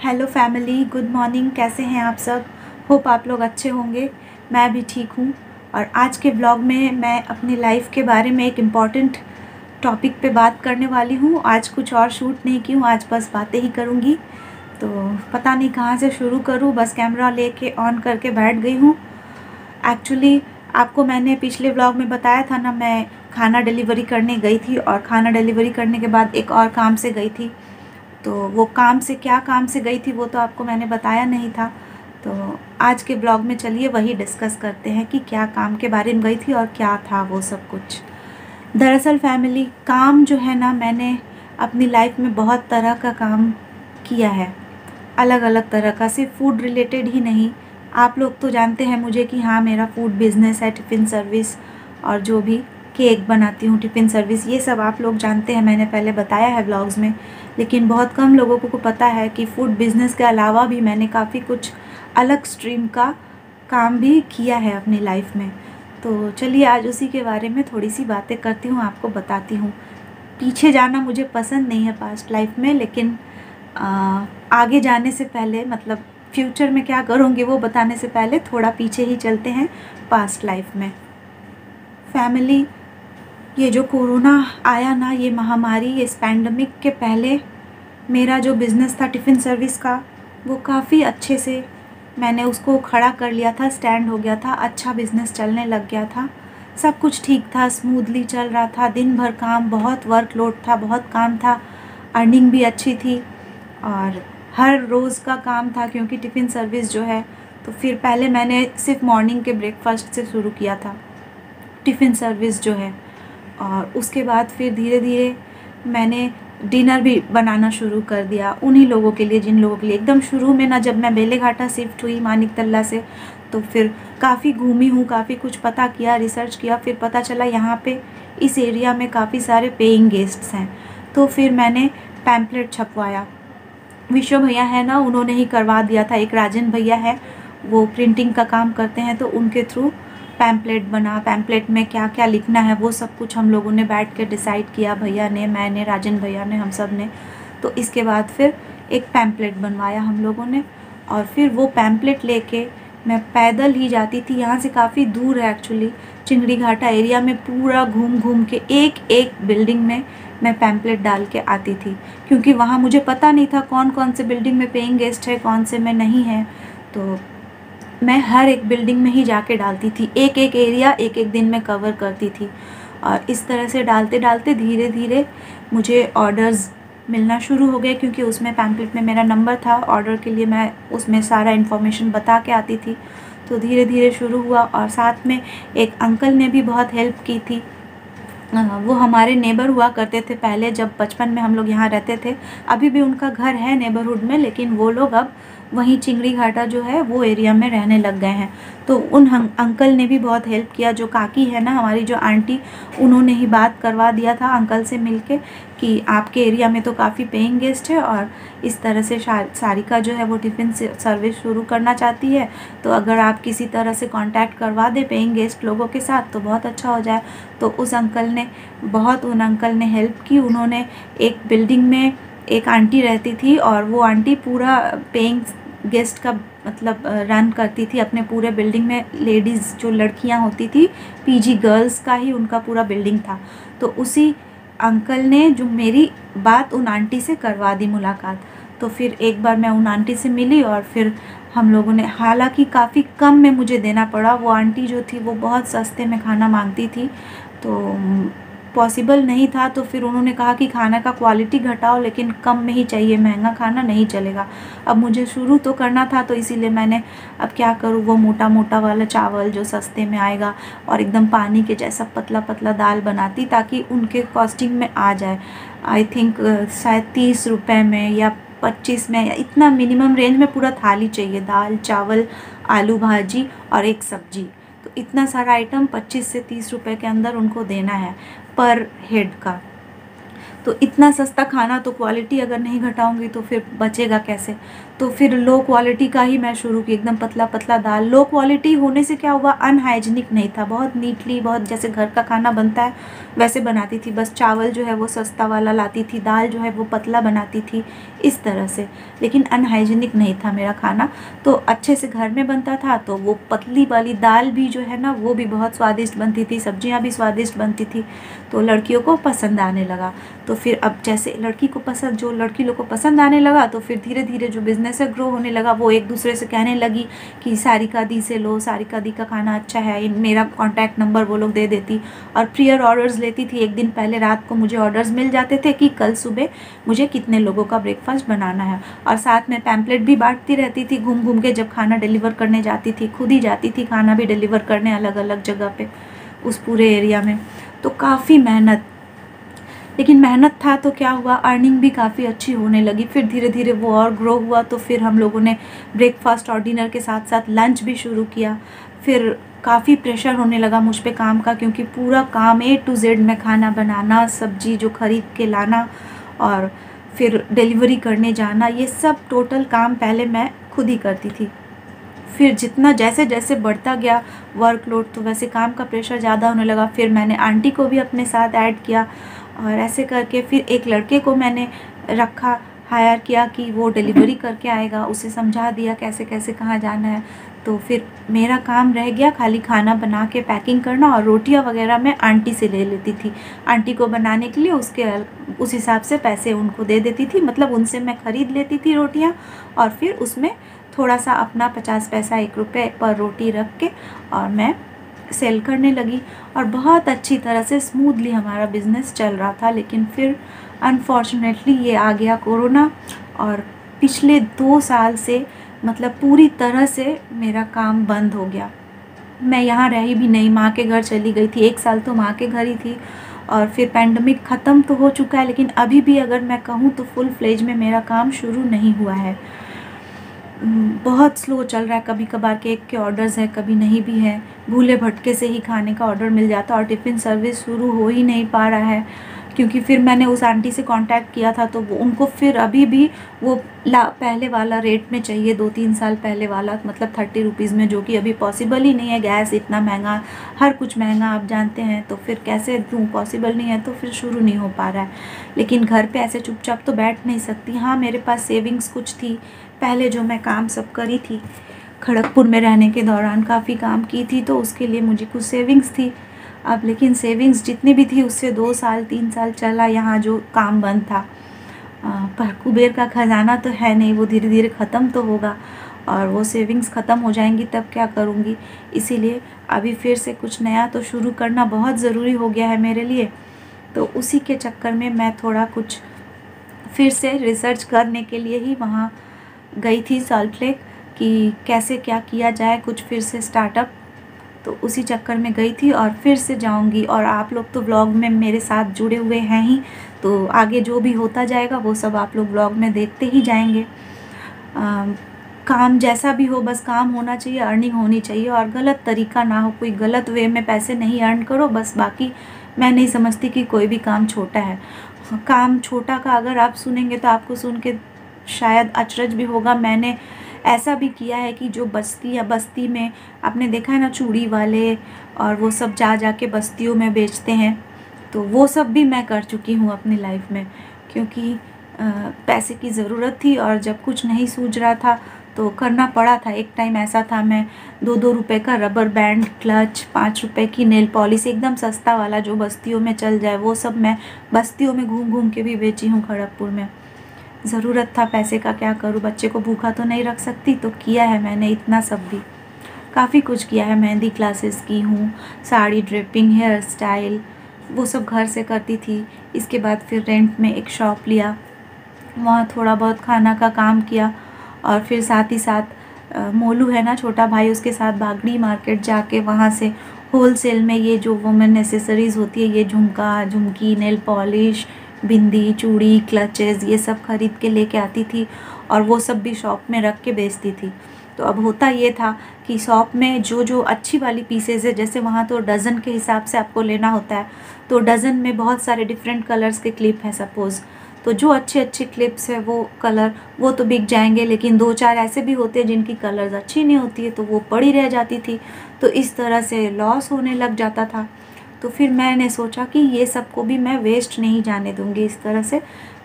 Hello family, good morning, कैसे हैं आप सब? होप आप लोग अच्छे होंगे, मैं भी ठीक हूँ। और आज के ब्लॉग में मैं अपनी लाइफ के बारे में एक इंपॉर्टेंट टॉपिक पे बात करने वाली हूँ। आज कुछ और शूट नहीं की हूँ, आज बस बातें ही करूँगी। तो पता नहीं कहाँ से शुरू करूँ, बस कैमरा लेके ऑन करके बैठ गई हूँ। एक्चुअली आपको मैंने पिछले ब्लॉग में बताया था ना, मैं खाना डिलीवरी करने गई थी और खाना डिलीवरी करने के बाद एक और काम से गई थी। तो वो काम से क्या काम से गई थी वो तो आपको मैंने बताया नहीं था। तो आज के ब्लॉग में चलिए वही डिस्कस करते हैं कि क्या काम के बारे में गई थी और क्या था वो सब कुछ। दरअसल फैमिली काम जो है ना मैंने अपनी लाइफ में बहुत तरह का काम किया है। अलग अलग तरह का, सिर्फ़ फ़ूड रिलेटेड ही नहीं। आप लोग तो जानते हैं मुझे कि हाँ मेरा फ़ूड बिज़नेस है टिफ़िन सर्विस और जो भी। केक बनाती हूँ टिफ़िन सर्विस ये सब आप लोग जानते हैं मैंने पहले बताया है ब्लॉग्स में। लेकिन बहुत कम लोगों को पता है कि फ़ूड बिज़नेस के अलावा भी मैंने काफ़ी कुछ अलग स्ट्रीम का काम भी किया है अपनी लाइफ में। तो चलिए आज उसी के बारे में थोड़ी सी बातें करती हूँ आपको बताती हूँ। पीछे जाना मुझे पसंद नहीं है पास्ट लाइफ में लेकिन आ, आगे जाने से पहले मतलब फ्यूचर में क्या करूँगी वो बताने से पहले थोड़ा पीछे ही चलते हैं पास्ट लाइफ में। फैमिली ये जो कोरोना आया ना, ये महामारी, इस पैंडमिक के पहले मेरा जो बिज़नेस था टिफ़िन सर्विस का, वो काफ़ी अच्छे से मैंने उसको खड़ा कर लिया था स्टैंड हो गया था अच्छा बिज़नेस चलने लग गया था। सब कुछ ठीक था स्मूथली चल रहा था, दिन भर काम, बहुत वर्कलोड था, बहुत काम था अर्निंग भी अच्छी थी। और हर रोज़ का काम था, क्योंकि टिफ़िन सर्विस जो है तो फिर पहले मैंने सिर्फ़ मॉर्निंग के ब्रेकफास्ट से शुरू किया था टिफ़िन सर्विस जो है। और उसके बाद फिर धीरे धीरे मैंने डिनर भी बनाना शुरू कर दिया उन्हीं लोगों के लिए, जिन लोगों के लिए। एकदम शुरू में ना जब मैं बेले घाटा शिफ्ट हुई मानिक तल्ला से तो फिर काफ़ी घूमी हूँ, काफ़ी कुछ पता किया, रिसर्च किया, फिर पता चला यहाँ पे इस एरिया में काफ़ी सारे पेइंग गेस्ट्स हैं। तो फिर मैंने पैम्पलेट छपवाया। विश्व भैया है ना, उन्होंने ही करवा दिया था, एक राजन भैया है, वो प्रिंटिंग का काम करते हैं तो उनके थ्रू पैम्पलेट बना पैम्पलेट में क्या क्या लिखना है, वो सब कुछ हम लोगों ने बैठ के डिसाइड किया, भैया ने, मैंने, राजन भैया ने, हम सबने। तो इसके बाद फिर एक पैम्पलेट बनवाया हम लोगों ने और फिर वो पैम्पलेट लेके मैं पैदल ही जाती थी। यहाँ से काफ़ी दूर है एक्चुअली चिंगड़ी घाटा एरिया में पूरा घूम घूम के एक एक बिल्डिंग में मैं पैम्पलेट डाल के आती थी। क्योंकि वहाँ मुझे पता नहीं था कौन कौन से बिल्डिंग में पेइंग गेस्ट है, कौन से में नहीं है। तो मैं हर एक बिल्डिंग में ही जाके डालती थी। एक एक एरिया एक एक दिन में कवर करती थी। और इस तरह से डालते डालते धीरे धीरे मुझे ऑर्डर्स मिलना शुरू हो गए क्योंकि उसमें पैम्पलेट में मेरा नंबर था। ऑर्डर के लिए मैं उसमें सारा इन्फॉर्मेशन बता के आती थी। तो धीरे धीरे शुरू हुआ और साथ में एक अंकल ने भी बहुत हेल्प की थी। वो हमारे नेबर हुआ करते थे पहले जब बचपन में हम लोग यहाँ रहते थे। अभी भी उनका घर है नेबरहुड में, लेकिन वो लोग अब वहीं चिंगड़ी घाटा जो है, वो एरिया में रहने लग गए हैं। तो उन अंकल ने भी बहुत हेल्प किया, जो काकी है ना, हमारी जो आंटी, उन्होंने ही बात करवा दिया था अंकल से मिलके कि आपके एरिया में तो काफ़ी पेइंग गेस्ट है और इस तरह से सारिका जो है, वो टिफ़िन सर्विस शुरू करना चाहती है। तो अगर आप किसी तरह से कांटेक्ट करवा दें पेइंग गेस्ट लोगों के साथ तो बहुत अच्छा हो जाए। तो उस अंकल ने, बहुत उन अंकल ने हेल्प की। उन्होंने एक बिल्डिंग में एक आंटी रहती थी और वो आंटी पूरा पेइंग गेस्ट का मतलब रन करती थी। अपने पूरे बिल्डिंग में लेडीज़ जो लड़कियाँ होती थी पीजी गर्ल्स का ही उनका पूरा बिल्डिंग था। तो उसी अंकल ने जो मेरी बात उन आंटी से करवा दी मुलाकात। तो फिर एक बार मैं उन आंटी से मिली और फिर हम लोगों ने, हालाँकि काफ़ी कम में मुझे देना पड़ा। वो आंटी जो थी, वो बहुत सस्ते में खाना मांगती थी। तो पॉसिबल नहीं था तो फिर उन्होंने कहा कि खाना का क्वालिटी घटाओ, लेकिन कम में ही चाहिए, महँगा खाना नहीं चलेगा। अब मुझे शुरू तो करना था तो इसीलिए मैंने अब क्या करूँ, वो मोटा मोटा वाला चावल जो सस्ते में आएगा और एकदम पानी के जैसा पतला पतला दाल बनाती, ताकि उनके कॉस्टिंग में आ जाए। आई थिंक शायद तीस रुपये में या पच्चीस में, या इतना मिनिमम रेंज में पूरा थाली चाहिए, दाल, चावल, आलू भाजी और एक सब्ज़ी। तो इतना सारा आइटम 25 से 30 रुपए के अंदर उनको देना है। पर हेड का। तो इतना सस्ता खाना तो क्वालिटी अगर नहीं घटाऊँगी तो फिर बचेगा कैसे? तो फिर लो क्वालिटी का ही मैं शुरू की, एकदम पतला पतला दाल। लो क्वालिटी होने से क्या हुआ? अनहाइजीनिक नहीं था। बहुत नीटली बहुत जैसे घर का खाना बनता है, वैसे बनाती थी। बस चावल जो है वो सस्ता वाला लाती थी, दाल जो है वो पतला बनाती थी, इस तरह से। लेकिन अनहाइजीनिक नहीं था मेरा खाना। तो अच्छे से घर में बनता था तो वो पतली वाली दाल भी जो है ना, वो भी बहुत स्वादिष्ट बनती थी, सब्ज़ियाँ भी स्वादिष्ट बनती थी तो लड़कियों को पसंद आने लगा। तो फिर अब जैसे लड़की को पसंद, जो लड़की लोग को पसंद आने लगा तो फिर धीरे धीरे जो बिज़नेस है ग्रो होने लगा, वो एक दूसरे से कहने लगी कि सारिका दी से लो सारिका दी का खाना अच्छा है मेरा कॉन्टैक्ट नंबर वो लोग दे देती। और प्रियर ऑर्डर्स लेती थी, एक दिन पहले रात को मुझे ऑर्डर्स मिल जाते थे कि कल सुबह मुझे कितने लोगों का ब्रेकफास्ट बनाना है। और साथ में पैम्पलेट भी बांटती रहती थी घूम घूम के जब खाना डिलीवर करने जाती थी, खुद ही जाती थी खाना भी डिलीवर करने अलग अलग जगह पर उस पूरे एरिया में। तो काफ़ी मेहनत लेकिन मेहनत था तो क्या हुआ? अर्निंग भी काफ़ी अच्छी होने लगी। फिर धीरे धीरे वो और ग्रो हुआ तो फिर हम लोगों ने ब्रेकफास्ट और डिनर के साथ साथ लंच भी शुरू किया। फिर काफ़ी प्रेशर होने लगा मुझ पर काम का क्योंकि पूरा काम ए टू जेड में खाना बनाना, सब्ज़ी जो ख़रीद के लाना और फिर डिलीवरी करने जाना, ये सब टोटल काम पहले मैं खुद ही करती थी। फिर जितना जैसे जैसे बढ़ता गया वर्कलोड तो वैसे काम का प्रेशर ज़्यादा होने लगा। फिर मैंने आंटी को भी अपने साथ ऐड किया और ऐसे करके फिर एक लड़के को मैंने रखा हायर किया कि वो डिलीवरी करके आएगा, उसे समझा दिया कैसे कैसे, कहाँ जाना है। तो फिर मेरा काम रह गया, खाली खाना बना के पैकिंग करना और रोटियाँ वगैरह मैं आंटी से ले लेती थी। आंटी को बनाने के लिए उसके उस हिसाब से पैसे उनको दे देती थी मतलब उनसे मैं ख़रीद लेती थी रोटियाँ और फिर उसमें थोड़ा सा अपना पचास पैसा एक रुपये पर रोटी रख के और मैं सेल करने लगी और बहुत अच्छी तरह से स्मूथली हमारा बिज़नेस चल रहा था। लेकिन फिर अनफॉर्चुनेटली ये आ गया कोरोना और पिछले दो साल से मतलब पूरी तरह से मेरा काम बंद हो गया। मैं यहाँ रही भी नहीं, माँ के घर चली गई थी। एक साल तो माँ के घर ही थी और फिर पैंडमिक ख़त्म तो हो चुका है, लेकिन अभी भी अगर मैं कहूँ तो फुल फ्लेज में मेरा काम शुरू नहीं हुआ है। बहुत स्लो चल रहा है। कभी कभार केक के ऑर्डर्स हैं, कभी नहीं भी है। भूले भटके से ही खाने का ऑर्डर मिल जाता और टिफ़िन सर्विस शुरू हो ही नहीं पा रहा है। क्योंकि फिर मैंने उस आंटी से कांटेक्ट किया था तो वो उनको फिर अभी भी वो ला, पहले वाला रेट में चाहिए दो तीन साल पहले वाला मतलब थर्टी रुपीज़ में, जो कि अभी पॉसिबल ही नहीं है। गैस इतना महँगा, हर कुछ महँगा, आप जानते हैं तो फिर कैसे दूँ? पॉसिबल नहीं है तो फिर शुरू नहीं हो पा रहा है। लेकिन घर पे ऐसे चुपचाप तो बैठ नहीं सकती। हाँ मेरे पास सेविंग्स कुछ थी पहले जो मैं काम सब करी थी, खड़गपुर में रहने के दौरान काफ़ी काम की थी तो उसके लिए मुझे कुछ सेविंग्स थी। अब लेकिन सेविंग्स जितनी भी थी, उससे दो साल, तीन साल चला यहाँ जो काम बंद था। पर कुबेर का ख़जाना तो है नहीं, वो धीरे धीरे ख़त्म तो होगा और वो सेविंग्स ख़त्म हो जाएँगी, तब क्या करूँगी? इसीलिए अभी फिर से कुछ नया तो शुरू करना बहुत ज़रूरी हो गया है मेरे लिए। तो उसी के चक्कर में मैं थोड़ा कुछ फिर से रिसर्च करने के लिए ही वहाँ गई थी सॉल्ट लेक कि कैसे क्या किया जाए कुछ फिर से स्टार्टअप तो उसी चक्कर में गई थी और फिर से जाऊँगी और आप लोग तो व्लॉग में मेरे साथ जुड़े हुए हैं ही। तो आगे जो भी होता जाएगा वो सब आप लोग व्लॉग में देखते ही जाएँगे। आ, काम जैसा भी हो बस काम होना चाहिए अर्निंग होनी चाहिए और गलत तरीका ना हो कोई गलत वे में पैसे नहीं अर्न करो बस बाकी मैं नहीं समझती कि कोई भी काम छोटा है। काम छोटा का अगर आप सुनेंगे तो आपको सुन के शायद अचरज भी होगा। मैंने ऐसा भी किया है कि जो बस्ती या बस्ती में आपने देखा है ना चूड़ी वाले और वो सब जा जा के बस्तियों में बेचते हैं। तो वो सब भी मैं कर चुकी हूँ अपनी लाइफ में, क्योंकि पैसे की ज़रूरत थी और जब कुछ नहीं सूझ रहा था तो करना पड़ा था। एक टाइम ऐसा था, मैं दो दो रुपए का रबर बैंड, क्लच, पाँच रुपए की नेल पॉलिश, एकदम सस्ता वाला जो बस्तियों में चल जाए, वो सब मैं बस्तियों में घूम घूम के भी बेची हूँ खड़गपुर में। ज़रूरत था पैसे का, क्या करूँ? बच्चे को भूखा तो नहीं रख सकती? तो किया है मैंने इतना सब भी। काफ़ी कुछ किया है, मेहंदी क्लासेस की हूँ, साड़ी ड्रिपिंग हेयर स्टाइल वो सब घर से करती थी। इसके बाद फिर रेंट में एक शॉप लिया। वहाँ थोड़ा बहुत खाना का काम किया और फिर साथ ही साथ मोलू है ना, छोटा भाई, उसके साथ बागड़ी मार्केट जाके वहाँ से होल सेल में ये जो वुमेन नेसेसरीज़ होती है, ये झुमका, झुमकी नेल पॉलिश बिंदी, चूड़ी क्लचेज़ ये सब ख़रीद के लेके आती थी और वो सब भी शॉप में रख के बेचती थी। तो अब होता ये था कि शॉप में जो जो अच्छी वाली पीसेज है, जैसे वहाँ तो डज़न के हिसाब से आपको लेना होता है तो डज़न में बहुत सारे डिफरेंट कलर्स के क्लिप हैं सपोज़ तो जो अच्छे अच्छे क्लिप्स है वो कलर वो तो बिक जाएँगे, लेकिन दो चार ऐसे भी होते हैं जिनकी कलर्स अच्छी नहीं होती है तो वो पड़ी रह जाती थी। तो इस तरह से लॉस होने लग जाता था। तो फिर मैंने सोचा कि ये सबको भी मैं वेस्ट नहीं जाने दूँगी इस तरह से।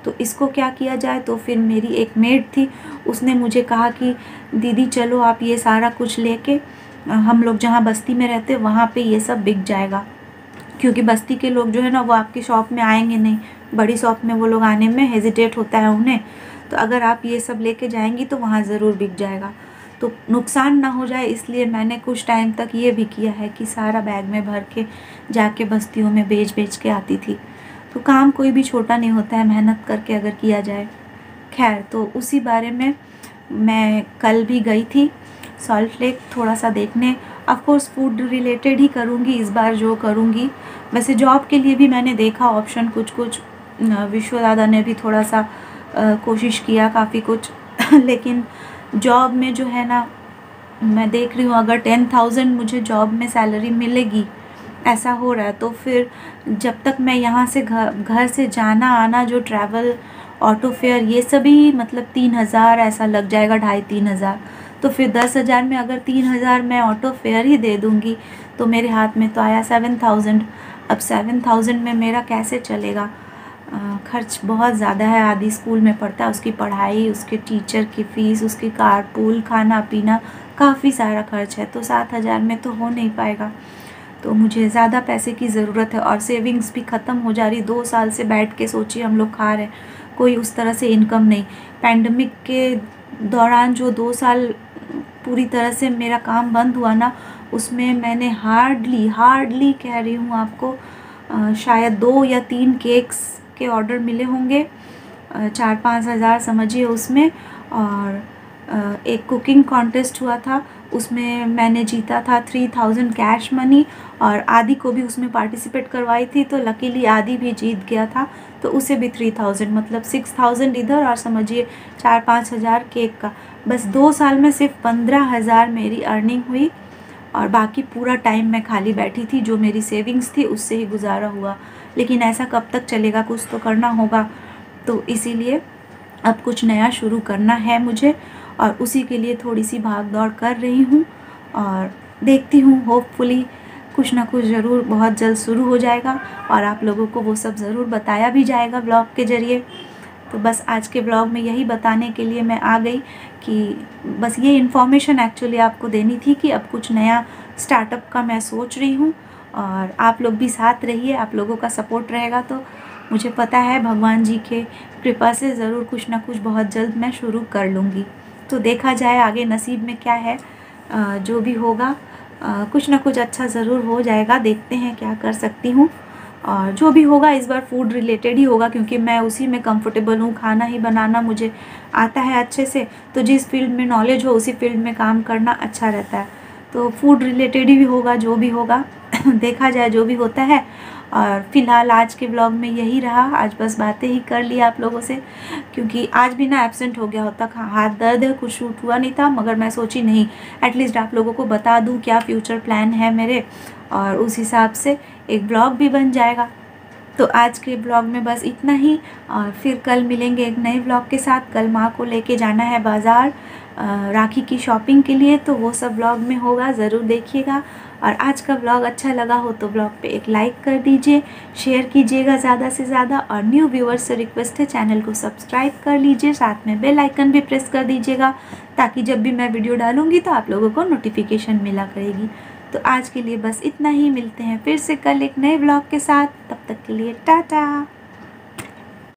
तो इसको क्या किया जाए? तो फिर मेरी एक मेड थी, उसने मुझे कहा कि, दीदी, चलो आप ये सारा कुछ लेके हम लोग जहाँ बस्ती में रहते वहाँ पे ये सब बिक जाएगा। क्योंकि बस्ती के लोग जो है ना, वो आपकी शॉप में आएँगे नहीं। बड़ी शॉप में वो लोग आने में हेजिटेट होता है उन्हें। तो अगर आप ये सब लेके जाएँगी तो वहाँ ज़रूर बिक जाएगा। तो नुकसान ना हो जाए इसलिए मैंने कुछ टाइम तक ये भी किया है कि सारा बैग में भर के जाके बस्तियों में बेच बेच के आती थी। तो काम कोई भी छोटा नहीं होता है मेहनत करके अगर किया जाए। खैर तो उसी बारे में मैं कल भी गई थी सॉल्ट लेक थोड़ा सा देखने ऑफकोर्स फ़ूड रिलेटेड ही करूँगी इस बार जो करूँगी। वैसे जॉब के लिए भी मैंने देखा ऑप्शन कुछ कुछ विश्व दादा ने भी थोड़ा सा आ, कोशिश किया काफ़ी कुछ। लेकिन जॉब में जो है ना, मैं देख रही हूँ, अगर टेन थाउज़ेंड मुझे जॉब में सैलरी मिलेगी, ऐसा हो रहा है तो फिर जब तक मैं यहाँ से घर घर से जाना, आना, जो ट्रैवल ऑटो फेयर ये सभी मतलब तीन हज़ार ऐसा लग जाएगा ढाई तीन हज़ार। तो फिर दस हज़ार में अगर तीन हज़ार मैं ऑटो फेयर ही दे दूँगी तो मेरे हाथ में तो आया सेवन थाउज़ेंड अब सेवन थाउज़ेंड में मेरा कैसे चलेगा? खर्च बहुत ज़्यादा है, आदि स्कूल में पढ़ता है, उसकी पढ़ाई, उसके टीचर की फ़ीस, उसकी कार, पूल, खाना, पीना काफ़ी सारा खर्च है तो सात हज़ार में तो हो नहीं पाएगा। तो मुझे ज़्यादा पैसे की ज़रूरत है और सेविंग्स भी ख़त्म हो जा रही, दो साल से बैठ के सोचिए हम लोग खा रहे कोई उस तरह से इनकम नहीं। पैंडमिक के दौरान जो दो साल पूरी तरह से मेरा काम बंद हुआ ना, उसमें मैंने हार्डली हार्डली कह रही हूँ आपको शायद दो या तीन केक्स के ऑर्डर मिले होंगे। चार पाँच हज़ार, समझिए उसमें। और एक कुकिंग कॉन्टेस्ट हुआ था। उसमें मैंने जीता था थ्री थाउज़ेंड कैश मनी और आदि को भी उसमें पार्टिसिपेट करवाई थी तो लकीली आदि भी जीत गया था। तो उसे भी थ्री थाउज़ेंड मतलब सिक्स थाउज़ेंड इधर और समझिए चार पाँच हज़ार केक का। बस दो साल में सिर्फ़ पंद्रह हज़ार मेरी अर्निंग हुई और बाकी पूरा टाइम मैं खाली बैठी थी, जो मेरी सेविंग्स थी, उससे ही गुजारा हुआ। लेकिन ऐसा कब तक चलेगा, कुछ तो करना होगा। तो इसीलिए अब कुछ नया शुरू करना है मुझे और उसी के लिए थोड़ी सी भाग दौड़ कर रही हूँ और देखती हूँ होपफुली कुछ ना कुछ ज़रूर बहुत जल्द शुरू हो जाएगा और आप लोगों को वो सब ज़रूर बताया भी जाएगा ब्लॉग के ज़रिए। तो बस आज के ब्लॉग में यही बताने के लिए मैं आ गई कि बस ये इन्फॉर्मेशन एक्चुअली आपको देनी थी कि अब कुछ नया स्टार्टअप का मैं सोच रही हूँ। और आप लोग भी साथ रहिए, आप लोगों का सपोर्ट रहेगा तो मुझे पता है भगवान जी के कृपा से ज़रूर कुछ ना कुछ बहुत जल्द मैं शुरू कर लूँगी। तो देखा जाए आगे नसीब में क्या है जो भी होगा कुछ ना कुछ अच्छा ज़रूर हो जाएगा, देखते हैं क्या कर सकती हूँ। और जो भी होगा इस बार फ़ूड रिलेटेड ही होगा, क्योंकि मैं उसी में कंफर्टेबल हूँ, खाना ही बनाना मुझे आता है अच्छे से तो जिस फ़ील्ड में नॉलेज हो उसी फ़ील्ड में काम करना अच्छा रहता है। तो फ़ूड रिलेटेड ही होगा, जो भी होगा देखा जाए जो भी होता है। और फ़िलहाल आज के ब्लॉग में यही रहा। आज बस बातें ही कर ली आप लोगों से। क्योंकि आज भी ना एबसेंट हो गया होता। हाथ दर्द है कुछ शूट हुआ नहीं था, मगर मैं सोची नहीं एटलीस्ट आप लोगों को बता दूँ क्या फ्यूचर प्लान है मेरे। और उस हिसाब से एक ब्लॉग भी बन जाएगा। तो आज के ब्लॉग में बस इतना ही। और फिर कल मिलेंगे एक नए ब्लॉग के साथ। कल माँ को लेके जाना है बाज़ार। राखी की शॉपिंग के लिए तो वो सब ब्लॉग में होगा, ज़रूर देखिएगा। और आज का ब्लॉग अच्छा लगा हो तो ब्लॉग पे एक लाइक कर दीजिए शेयर कीजिएगा ज़्यादा से ज़्यादा, और न्यू व्यूअर्स से रिक्वेस्ट है चैनल को सब्सक्राइब कर लीजिए, साथ में बेल आइकन भी प्रेस कर दीजिएगा, ताकि जब भी मैं वीडियो डालूँगी तो आप लोगों को नोटिफिकेशन मिला करेगी। तो आज के लिए बस इतना ही, मिलते हैं फिर से कल एक नए ब्लॉग के साथ, तब तक के लिए टाटा।